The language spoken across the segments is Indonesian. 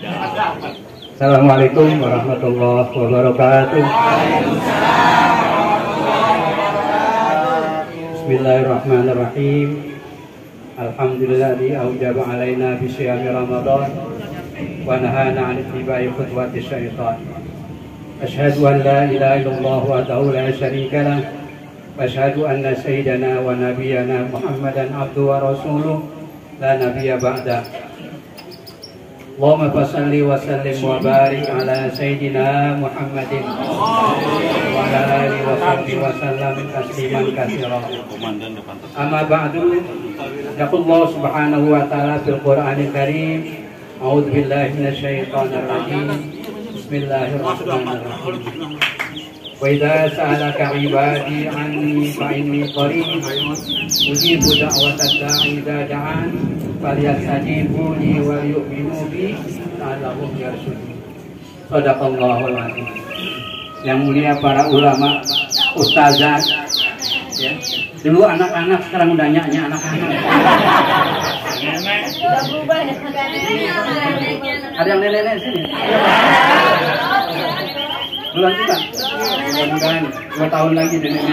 Assalamualaikum warahmatullahi wabarakatuh. Bismillahirrahmanirrahim. Alhamdulillah aujaba alaina bi siyami Ramadan wa nahana 'an ittiba'i khutwati syaitan. Ashhadu an la ilaha illallah wahdahu la syarika lah wa ashhadu anna sayyidana wa nabiyyana Muhammadan abduhu wa rasuluh la nabiyya ba'da. Allahumma salli wa sallim wa barik ala sayyidina Muhammadin wa ala alihi wa sahbihi wa sallam tasliman katsira. Amma ba'du, yaqullah subhanahu wa ta'ala fil Qur'anil Karim, a'udzu billahi minasyaitonir rajim. Bismillahirrahmanirrahim. وإذا سألك عبادي عني فإني قريب أجيب دعوة الداعي إذا دعان فليستجيبوا لي وليؤمنوا بي لعلهم يرشدون صدق الله العظيم yang mulia para ulama ustazah ya. dulu anak-anak sekarang udah nyanyi anak-anak ada yang nenek-nenek sini bulan kita mudah-mudahan dua tahun lagi nenek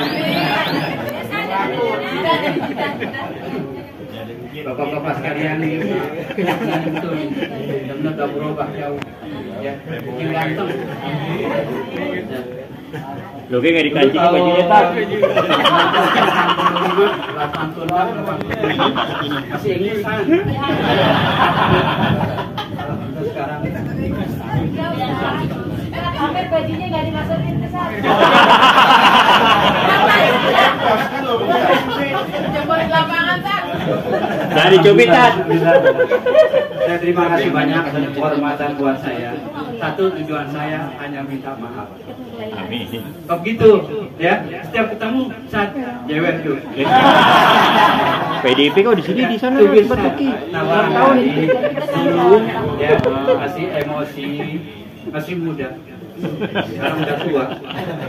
bapak-bapak sekalian ini betul benar udah berubah jauh ya mungkin ganteng. Lo kayak nggak dikancing bajunya tak? Masih ingisan. Bajunya nggak dimasukin ke sana. Lapangan. Dari cubitan. Saya terima kasih banyak atas kehormatan buat saya. Satu tujuan saya hanya minta maaf. Amin. Kok gitu, ya? Setiap ketemu saat jewer tuh. PDIP kok di sini di sana Itu bisa tempat Toki. tawaran Tahun dari dulu, ya masih emosi, masih muda. Sekarang udah tua,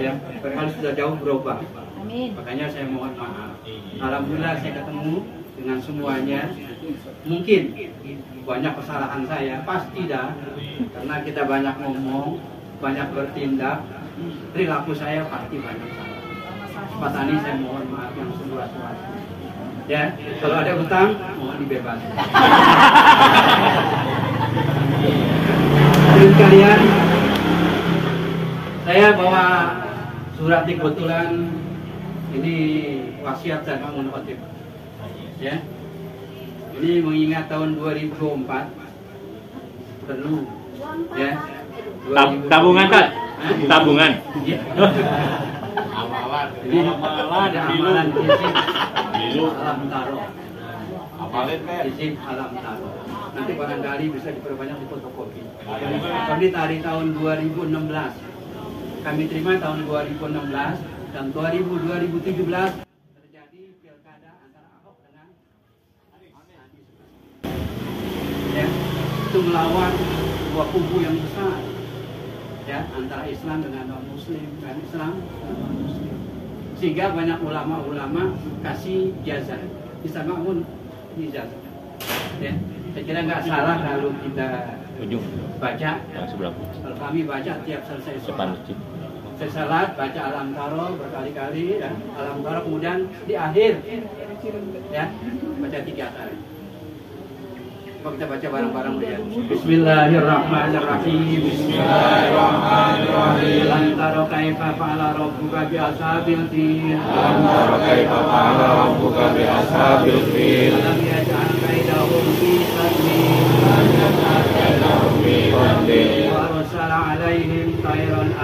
ya. Kalau sudah jauh berubah. Amin. Makanya saya mohon maaf. Alhamdulillah saya ketemu dengan semuanya. Mungkin banyak kesalahan saya, pasti dah. Karena kita banyak ngomong, banyak bertindak, perilaku saya pasti banyak salah. Kesempatan ini saya mohon maaf yang seluas-luasnya. Ya, kalau ada utang, mohon dibebaskan. Sekalian, saya bawa surat di kebetulan ini wasiat saya bangun khotib. Ya. Ini mengingat tahun 2004 perlu ya. Tab- tabungan tak? Hah? Tabungan. Ini ada amalan izin alam taro. Izin alam taro. Nanti barangkali bisa diperbanyak di fotokopi. Kami dari tahun 2016. Kami terima tahun 2016 dan 2000 2017 terjadi pilkada antara Ahok dengan Anies. Ya, itu melawan dua kubu yang besar. Ya antara Islam dengan non Muslim dan Islam dan non Muslim sehingga banyak ulama-ulama kasih jazah bisa bangun jazah ya saya kira nggak salah kalau kita baca. Kalau kami baca tiap selesai sholat masjid. saya salat baca alam taro berkali-kali ya alam taro kemudian di akhir ya baca tiga kali Coba kita baca bareng-bareng ya. Bismillahirrahmanirrahim. Bismillahirrahmanirrahim. Lan taro kaifa fa'ala rabbuka bi ashabil fil. Lan taro kaifa fa'ala rabbuka bi ashabil fil. Alam yaj'al kaidahum fi tadlil.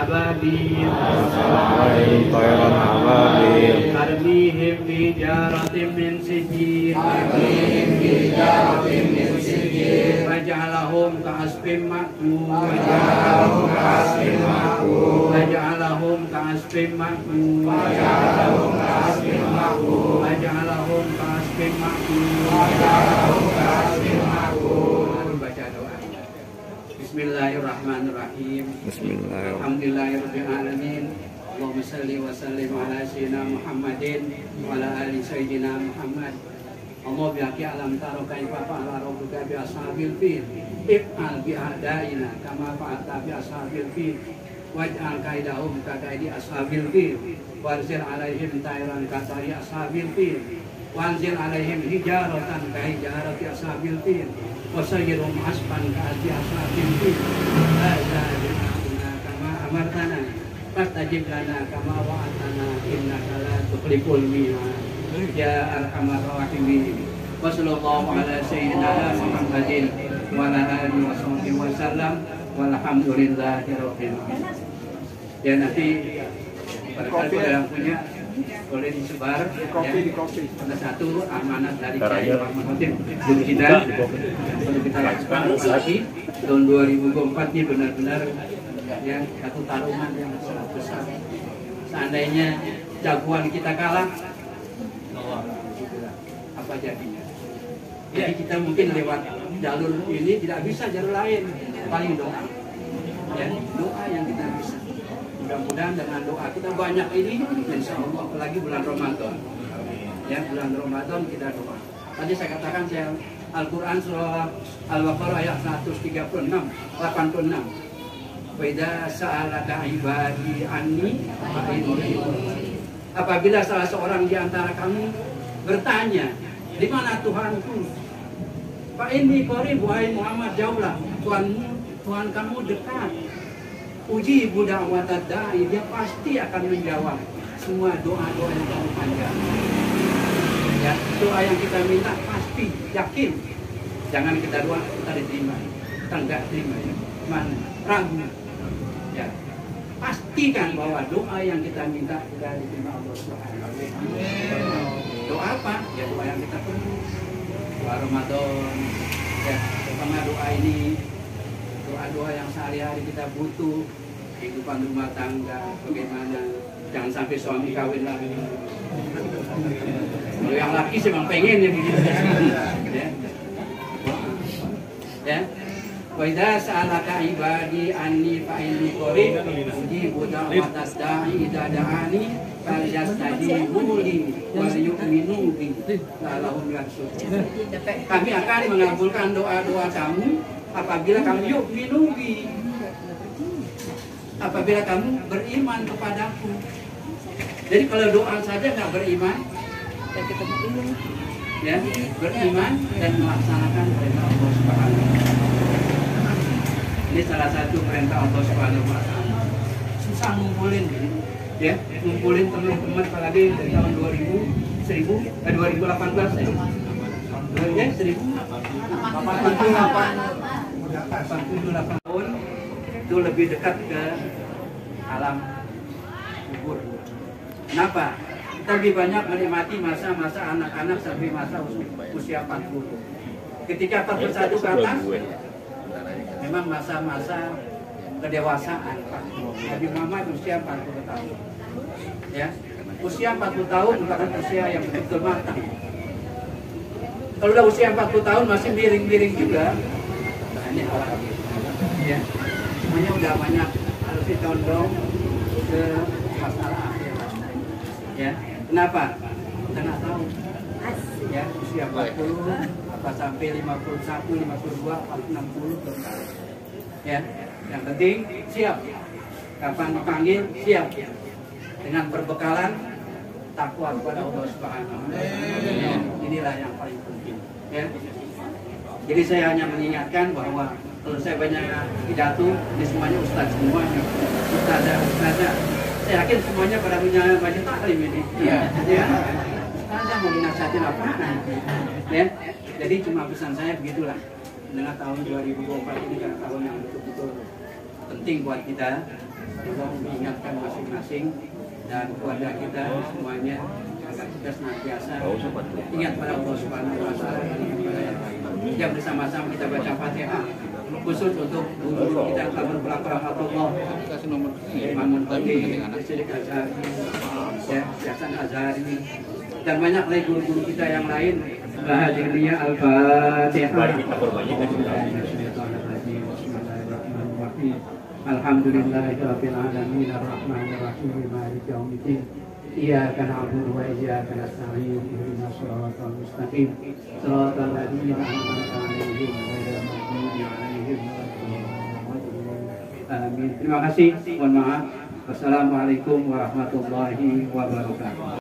Ababil. Arsala alaihim tayran ababil. Tarmihim bi jaratin min sijil. Tarmihim bi jaratin min sijil. Waj'alahum ka'asfin ma'kul. Waj'alahum ka'asfin ma'kul. Waj'alahum ka'asfin Bismillahirrahmanirrahim. Bismillahirrahmanirrahim. Alhamdulillahirabbil alamin. Allahumma salli wa sallim ala sayyidina Muhammadin wa ala ali sayyidina Muhammad. Allah bihaqi alam taro kaifa fa'ala rabbuka bi ashabil fil. if'al bi a'daina kama fa'alta bi ashabil fil waj'al kaidahum ka kaidi ashabil fil warzil alaihim tayran ka tayri ashabil fil wanzil alaihim hijaratan ka hijarati ashabil fil wasayyirhum asfan ka asfi ashabil fil hadza bima'una kama amartana. Fastajib lana kama wa'atana. Innaka la tukhliful mi'ad ya arhamar rahimin. Wa sallallahu ala sayyidina Muhammadin. Wa ala alihi wa sahbihi wa sallam. Walhamdulillahi rabbil alamin. Ya nanti barangkali kalau yang punya boleh disebar. Kopi di ya. kopi. Ada satu amanat dari Ntar Kiai aja. Muhammad Khotim. Guru kita untuk kita lakukan lagi. Tahun 2024 ini benar-benar ya satu taruhan yang sangat besar. Seandainya jagoan kita kalah apa jadinya? Jadi kita mungkin lewat jalur ini tidak bisa jalur lain paling doa. Ya doa yang kita bisa. Mudah-mudahan dengan doa kita banyak ini insya Allah apalagi bulan Ramadan. Ya bulan Ramadan kita doa. Tadi saya katakan saya Al-Quran surah Al-Baqarah ayat 136 86 Weda sa'alaka ibadi anni Apabila salah seorang di antara kamu bertanya, di mana Tuhanku? Pak ini korib, wahai Muhammad jauhlah. Tuhanmu, Tuhan kamu dekat. Uji budak da'i, dia pasti akan menjawab semua doa-doa yang kamu panjang. Ya, doa yang kita minta pasti, yakin. Jangan kita doa, kita diterima. Kita enggak terima ya. Mana? Ragu. Ya. Pastikan bahwa doa yang kita minta sudah diterima Allah Subhanahu. Doa apa? Ya doa yang kita perlu. Doa Ramadan. Ya, terutama doa ini doa-doa yang sehari-hari kita butuh kehidupan rumah tangga bagaimana jangan sampai suami kawin lagi kalau yang laki sih memang pengen ya begitu ya ya Wa idza sa'alaka ibadi anni fa inni qarib ujibu da'watas da'i idza da'ani falyastajibu li wa yu'minu bi la'allahum yarshudun. Kami akan mengabulkan doa-doa kamu apabila kamu yu'minu bi. Apabila kamu beriman kepadaku. Jadi kalau doa saja nggak beriman, ya beriman dan melaksanakan perintah Allah Subhanahu wa taala. Ini salah satu perintah Allah Subhanahu wa taala. Susah ngumpulin ya, ngumpulin teman-teman apalagi dari tahun 2000, 1000, eh, 2018 ya. Ya, 1088 tahun itu lebih dekat ke alam kubur. Kenapa? Kita lebih banyak menikmati masa-masa anak-anak sampai masa us- usia 40. Ketika 41 ke atas, memang masa-masa kedewasaan Pak. Nabi Muhammad usia 40 tahun. Ya. Usia 40 tahun merupakan usia yang betul matang. Kalau udah usia 40 tahun masih miring-miring juga, ini awal ya. Semuanya udah banyak harus ditondong ke masalah. Ya. Kenapa? Kita nggak tahu. Ya, usia 40 apa sampai 51, 52, 60 belum tahu. Ya, yang penting siap. Kapan dipanggil siap. Dengan perbekalan takwa kepada Allah Subhanahu wa taala. Inilah yang paling penting. Ya. Jadi saya hanya mengingatkan bahwa kalau saya banyak pidato, ini semuanya ustaz semuanya. Ustazah, ustazah. Saya yakin semuanya pada punya baju taklim ini. Iya. Ya. Mau dinasihatin apaan? Ya. Jadi cuma pesan saya begitulah. Dengan tahun 2024 ini kan tahun yang betul-betul penting buat kita. Kita mengingatkan masing-masing dan keluarga kita semuanya agar kita senantiasa ingat pada Allah Subhanahu wa taala dan ingat pada yang lain. Ya bersama-sama kita baca Fatihah khusus untuk guru kita telah berpulang rahmatullah Kasih nomor Imam Muntabi, Syekh Azhari, ya, Yayasan Azhari dan banyak lagi guru-guru kita yang lain. Bahagia Al-Fatihah. Mari kita perbanyak Alhamdulillahirabbil alamin arrahmanir rahim maliki yaumiddin إياك نعبد وإياك نستعين اهدنا الصراط المستقيم صراط الذين أنعمت عليهم غير المغضوب عليهم Terima kasih. Mohon maaf. Wassalamualaikum warahmatullahi wabarakatuh.